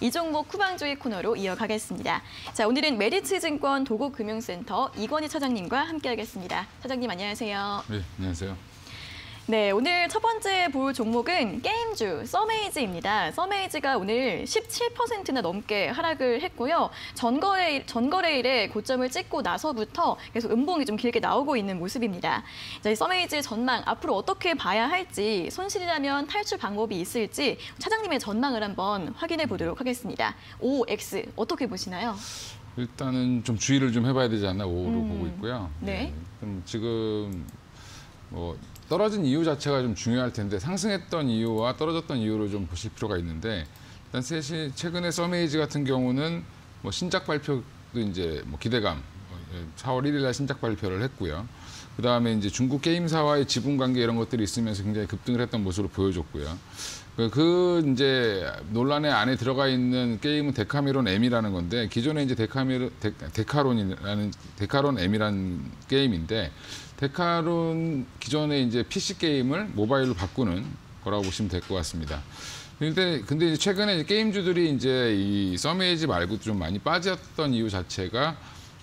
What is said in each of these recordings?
이 종목 후방주의 코너로 이어가겠습니다. 자, 오늘은 메리츠증권 도곡금융센터 이건희 차장님과 함께하겠습니다. 차장님 안녕하세요. 네, 안녕하세요. 네, 오늘 첫 번째 볼 종목은 게임주 썸에이지입니다. 썸에이지가 오늘 17%나 넘게 하락을 했고요. 전거래 전거래일에 고점을 찍고 나서부터 계속 음봉이 좀 길게 나오고 있는 모습입니다. 자, 이 썸에이지 전망 앞으로 어떻게 봐야 할지 손실이라면 탈출 방법이 있을지 차장님의 전망을 한번 확인해 보도록 하겠습니다. OX 어떻게 보시나요? 일단은 좀 주의를 좀 해봐야 되지 않나 오로 음, 보고 있고요. 네. 그럼 지금 뭐 떨어진 이유 자체가 좀 중요할 텐데 상승했던 이유와 떨어졌던 이유를 좀 보실 필요가 있는데 일단 셋이 최근에 서메이지 같은 경우는 뭐 신작 발표도 이제 뭐 기대감 4월 1일 날 신작 발표를 했고요. 그 다음에 이제 중국 게임사와의 지분 관계 이런 것들이 있으면서 굉장히 급등을 했던 모습으로 보여줬고요. 그, 그 이제 논란의 안에 들어가 있는 게임은 데카메론 M이라는 건데 기존에 이제 데카메론 데, 데카론이라는 데카론 M이라는 게임인데 데카론 기존에 이제 PC 게임을 모바일로 바꾸는 거라고 보시면 될 것 같습니다. 근데 근데 이제 최근에 이제 게임주들이 이제 이 썸에이지 말고도 좀 많이 빠졌던 이유 자체가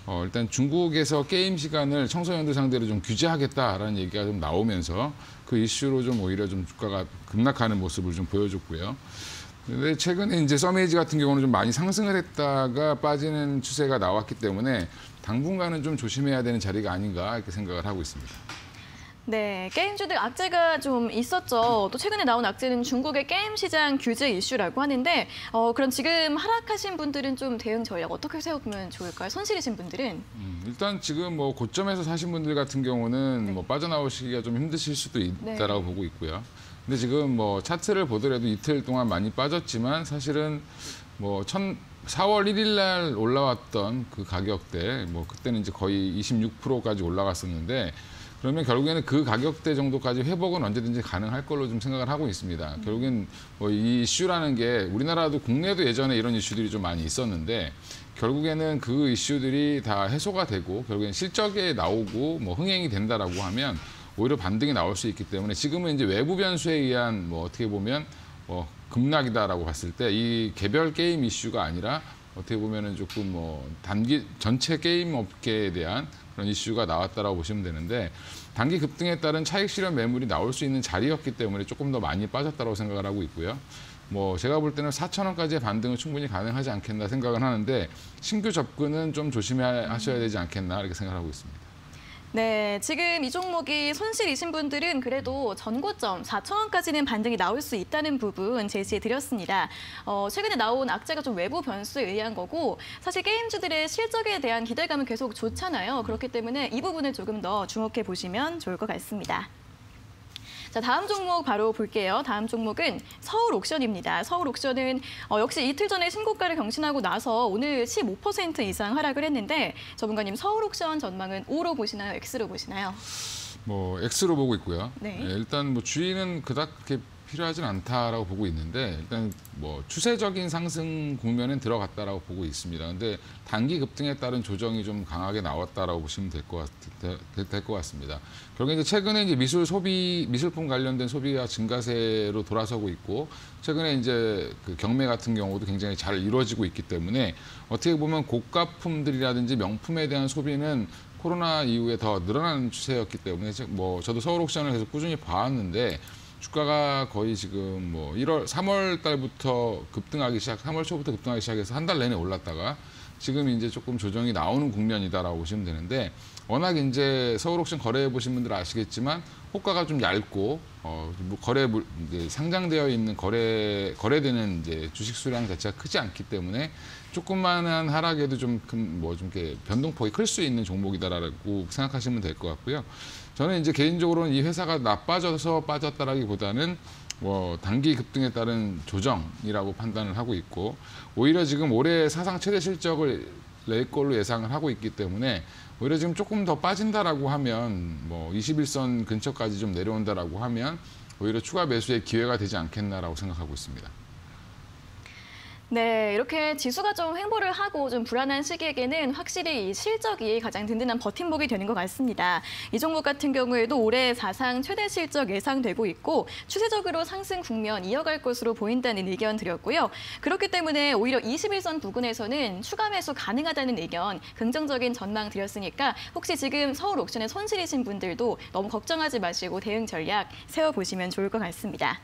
어, 일단 중국에서 게임 시간을 청소년들 상대로 좀 규제하겠다라는 얘기가 좀 나오면서 그 이슈로 좀 오히려 좀 주가가 급락하는 모습을 좀 보여줬고요. 근데 최근에 이제 서메이지 같은 경우는 좀 많이 상승을 했다가 빠지는 추세가 나왔기 때문에 당분간은 좀 조심해야 되는 자리가 아닌가 이렇게 생각을 하고 있습니다. 네, 게임주들 악재가 좀 있었죠. 또 최근에 나온 악재는 중국의 게임 시장 규제 이슈라고 하는데 어, 그럼 지금 하락하신 분들은 좀 대응 전략 어떻게 세우면 좋을까요? 손실이신 분들은? 음, 일단 지금 뭐 고점에서 사신 분들 같은 경우는 네. 뭐 빠져나오시기가 좀 힘드실 수도 있다라고 네. 보고 있고요. 근데 지금 뭐 차트를 보더라도 이틀 동안 많이 빠졌지만 사실은 뭐 천, 4월 1일 날 올라왔던 그 가격대 뭐 그때는 이제 거의 26%까지 올라갔었는데 그러면 결국에는 그 가격대 정도까지 회복은 언제든지 가능할 걸로 좀 생각을 하고 있습니다. 결국엔 뭐 이 이슈라는 게 우리나라도 국내도 예전에 이런 이슈들이 좀 많이 있었는데 결국에는 그 이슈들이 다 해소가 되고 결국엔 실적에 나오고 뭐 흥행이 된다라고 하면 오히려 반등이 나올 수 있기 때문에 지금은 이제 외부 변수에 의한 뭐 어떻게 보면 뭐 급락이다라고 봤을 때 이 개별 게임 이슈가 아니라 어떻게 보면은 조금 뭐 단기 전체 게임 업계에 대한 그런 이슈가 나왔다라고 보시면 되는데 단기 급등에 따른 차익 실현 매물이 나올 수 있는 자리였기 때문에 조금 더 많이 빠졌다고 생각을 하고 있고요. 뭐 제가 볼 때는 4천 원까지의 반등은 충분히 가능하지 않겠나 생각을 하는데 신규 접근은 좀 조심하셔야 되지 않겠나 이렇게 생각하고 있습니다. 네, 지금 이 종목이 손실이신 분들은 그래도 전고점 4천원까지는 반등이 나올 수 있다는 부분 제시해 드렸습니다. 어, 최근에 나온 악재가 좀 외부 변수에 의한 거고 사실 게임주들의 실적에 대한 기대감은 계속 좋잖아요. 그렇기 때문에 이 부분을 조금 더 주목해 보시면 좋을 것 같습니다. 자, 다음 종목 바로 볼게요. 다음 종목은 서울 옥션입니다. 서울 옥션은 어, 역시 이틀 전에 신고가를 경신하고 나서 오늘 15% 이상 하락을 했는데 전문가님 서울 옥션 전망은 O로 보시나요? X로 보시나요? 뭐 X로 보고 있고요. 네. 예, 일단 뭐 주의는 그닥 그렇게 필요하진 않다라고 보고 있는데 일단 뭐 추세적인 상승 국면엔 들어갔다라고 보고 있습니다. 근데 단기 급등에 따른 조정이 좀 강하게 나왔다라고 보시면 될 것 될것 같습니다. 결국에 이제 최근에 이제 미술 소비 미술품 관련된 소비가 증가세로 돌아서고 있고 최근에 이제 그 경매 같은 경우도 굉장히 잘 이루어지고 있기 때문에 어떻게 보면 고가품들이라든지 명품에 대한 소비는 코로나 이후에 더 늘어나는 추세였기 때문에 뭐 저도 서울 옥션을 계속 꾸준히 봐왔는데 주가가 거의 지금 뭐 1월, 3월 달부터 급등하기 시작, 3월 초부터 급등하기 시작해서 한 달 내내 올랐다가 지금 이제 조금 조정이 나오는 국면이다라고 보시면 되는데 워낙 이제 서울 옥션 거래해 보신 분들 아시겠지만 호가가 좀 얇고 어, 뭐 거래 물- 이제 상장되어 있는 거래 거래되는 이제 주식 수량 자체가 크지 않기 때문에 조금만한 하락에도 좀 뭐좀 이렇게 변동폭이 클 수 있는 종목이다라고 생각하시면 될 것 같고요. 저는 이제 개인적으로는 이 회사가 나빠져서 빠졌다라기보다는 뭐 단기 급등에 따른 조정이라고 판단을 하고 있고 오히려 지금 올해 사상 최대 실적을 낼 걸로 예상을 하고 있기 때문에 오히려 지금 조금 더 빠진다라고 하면 뭐 21선 근처까지 좀 내려온다라고 하면 오히려 추가 매수의 기회가 되지 않겠나라고 생각하고 있습니다. 네, 이렇게 지수가 좀 횡보를 하고 좀 불안한 시기에게는 확실히 이 실적이 가장 든든한 버팀목이 되는 것 같습니다. 이 종목 같은 경우에도 올해 사상 최대 실적 예상되고 있고 추세적으로 상승 국면 이어갈 것으로 보인다는 의견 드렸고요. 그렇기 때문에 오히려 21선 부근에서는 추가 매수 가능하다는 의견 긍정적인 전망 드렸으니까 혹시 지금 서울 옥션에 손실이신 분들도 너무 걱정하지 마시고 대응 전략 세워보시면 좋을 것 같습니다.